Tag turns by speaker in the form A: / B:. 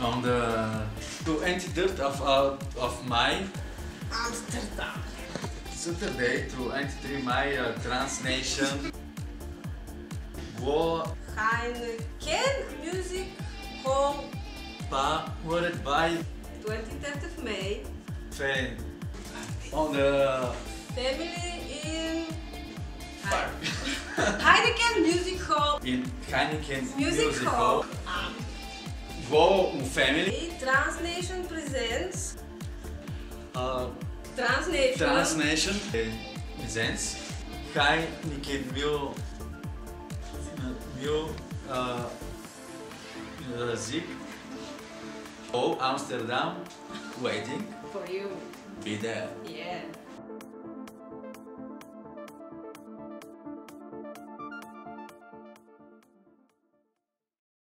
A: On the 23rd of, uh, of May,
B: Amsterdam.
A: Saturday to 23 May, uh, Trancenation. War
B: Heineken Music Hall,
A: powered by
B: 23rd of May.
A: Fan. On the
B: Family in
A: park.
B: Heineken Music Hall.
A: In Heineken
B: Music, Hall. Ah.
A: Go family.
B: Trancenation presents
A: Uh,
B: Trancenation.
A: Trans Nation presents Heineken Mil Mil uh, Music Oh, Amsterdam waiting
B: for you.
A: be there.
B: Yeah.